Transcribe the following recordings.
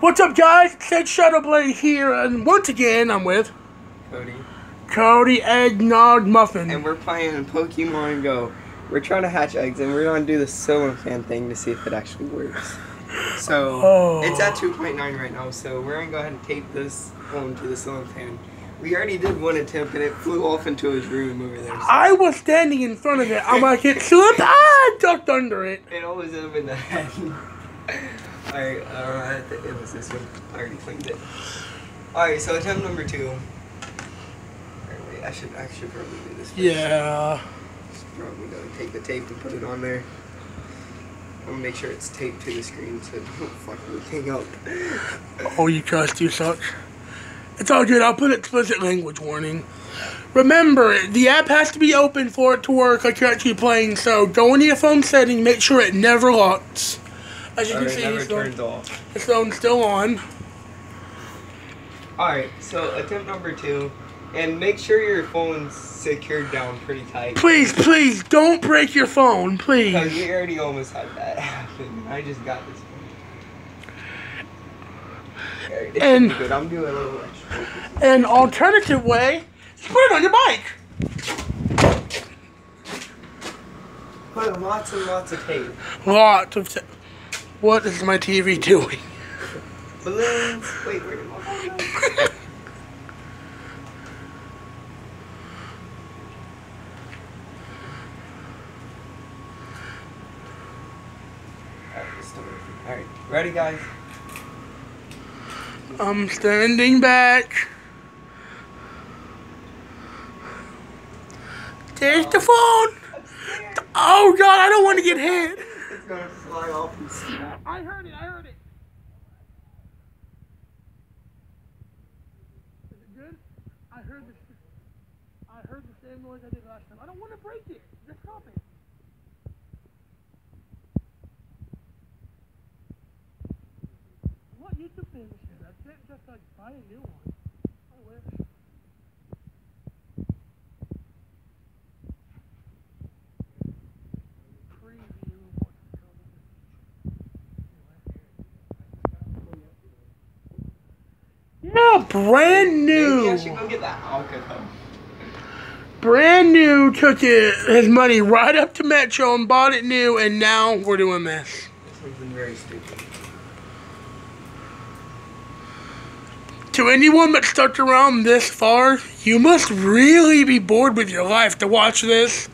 What's up, guys? It's Sage Shadowblade here, and once again, I'm with Cody. Cody Eggnog Muffin. And we're playing Pokemon Go. We're trying to hatch eggs, and we're going to do the ceiling fan thing to see if it actually works. So, Oh. it's at 2.9 right now, so we're going to go ahead and tape this phone to the ceiling fan. We already did one attempt, and it flew off into his room over there. So I was standing in front of it. I'm like, it slipped. Ah, I ducked under it. it always in the head. Alright, uh, it was this one. I already cleaned it. Alright, so attempt number two. Alright, wait, I should, I should probably do this first. Yeah. Probably gonna take the tape and put it on there. I'm gonna make sure it's taped to the screen so it don't fuck everything up. Oh, you guys you suck. It's all good. I'll put explicit language warning. Remember, the app has to be open for it to work like you're actually playing, so go into your phone setting, make sure it never locks. As you can see, never his phone- off. his phone's still on. Alright, so attempt number two. And make sure your phone's secured down pretty tight. Please, please, don't break your phone, please. Because we already almost had that happen. I just got this one. Alright, it should And- good. I'm doing a little extra. An alternative way, is put it on your bike. Put lots and lots of tape. Lots of. T- what is my TV doing? Balloons. Wait, where did my go? Alright, it's still working. Alright, ready guys? I'm standing back. There's the phone. Oh God, I don't want to get hit. Fly off. I heard it. I heard it. Is it good? I heard the. I heard the same noise I did last time. I don't want to break it. Just stop it. What YouTube famous is? I can't just like buy a new one. I wish. Preview what's coming. Yeah, brand new. I should go get that alcohol. Brand new took it, his money right up to Metro and bought it new, and now we're doing this. Something very stupid. To anyone that stuck around this far, you must really be bored with your life to watch this.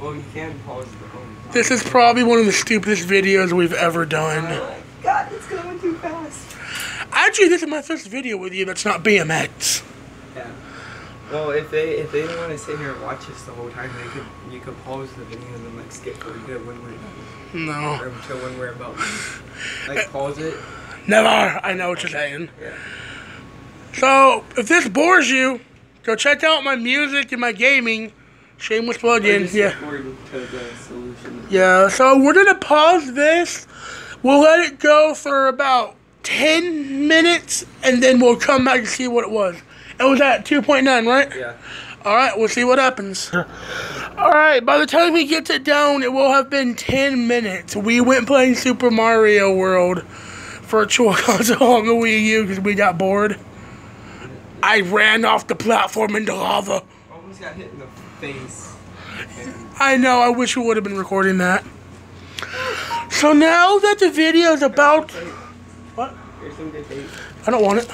Well, you can pause the phone. This is probably one of the stupidest videos we've ever done. Oh my god, it's going too fast. Actually, this is my first video with you that's not BMX. Yeah. Well, if they if they don't want to sit here and watch us the whole time, they could you could pause the video and then like skip where we did when we're done, No. or until when we're about like eh. pause it. Never. I know what you're saying. Yeah. So, if this bores you, go check out my music and my gaming. Shameless plug-in. Yeah. according to the solution. Yeah, so we're gonna pause this. We'll let it go for about 10 minutes and then we'll come back and see what it was. It was at 2.9, right? Yeah. Alright, we'll see what happens. Alright, by the time he gets it down, it will have been 10 minutes. We went playing Super Mario World Virtual Console on the Wii U because we got bored. I ran off the platform into lava. Almost got hit in the face. I know, I wish we would have been recording that. So now that the video is about. What? here's some good tape. I don't want it.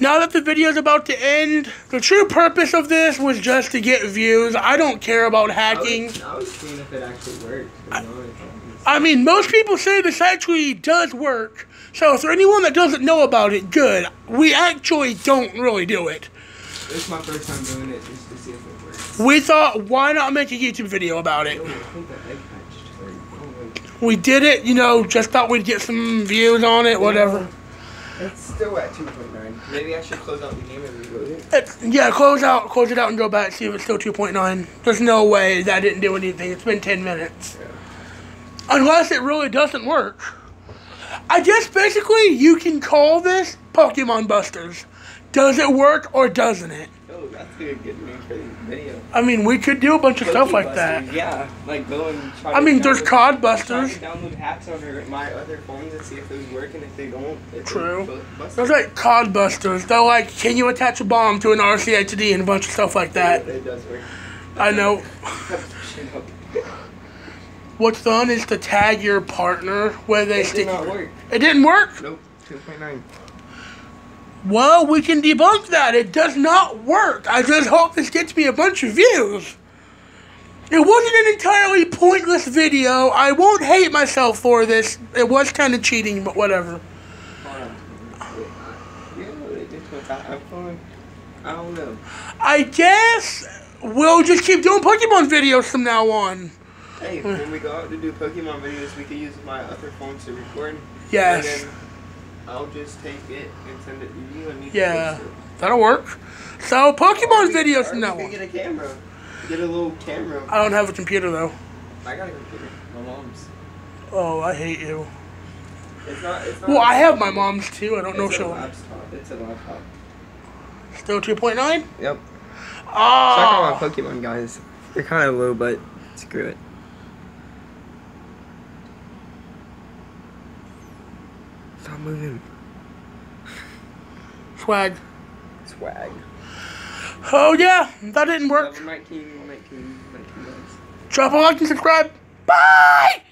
Now that the video is about to end, the true purpose of this was just to get views. I don't care about I hacking. was, I was seeing if it actually worked. I, I mean, most people say this actually does work. So for anyone that doesn't know about it, good. We actually don't really do it. This is my first time doing it just to see if it works. We thought, why not make a YouTube video about it? Oh, We did it, you know, just thought we'd get some views on it, whatever. It's still at 2.9. Maybe I should close out the game and reload it. Yeah, close out, close it out, and go back. See if it's still 2.9. There's no way that didn't do anything. It's been 10 minutes, Yeah. unless it really doesn't work. I guess basically you can call this Pokemon Busters. Does it work or doesn't it? A good name for the video. I mean, we could do a bunch of stuff like Cookie that. Yeah, like go and try. I mean, there's Cod Busters. download hacks on my other phones and see if those work, and if they don't, it's True. There's like Cod Busters. They're like, can you attach a bomb to an RCHD and a bunch of stuff like that. It does work. I know. What's fun is to tag your partner where they It stick. did not work. It didn't work. Nope. Two point nine. Well, we can debunk that. It does not work. I just hope this gets me a bunch of views. It wasn't an entirely pointless video. I won't hate myself for this. It was kind of cheating, but whatever. Hold on. Yeah, it did what's that iPhone. I don't know. I guess we'll just keep doing Pokemon videos from now on. Hey, when we go out to do Pokemon videos, we can use my other phones to record. Yes. And then I'll just take it and send it to you, and you Yeah. can post it. That'll work. So Or Pokemon we- videos or from we now on. Get a camera. Get a little camera. I don't have a computer though. I got a computer. My mom's. Oh, I hate you. It's not. It's not. Well, I have my mom's too. I don't know if It's a she'll. laptop. It's a laptop. Still 2.9? Yep. Oh. Check out my Pokemon guys. They're kind of low, but screw it. Moving. Swag. Swag. Oh yeah, that didn't work. 19, 19, 19. Drop a like and subscribe. Bye!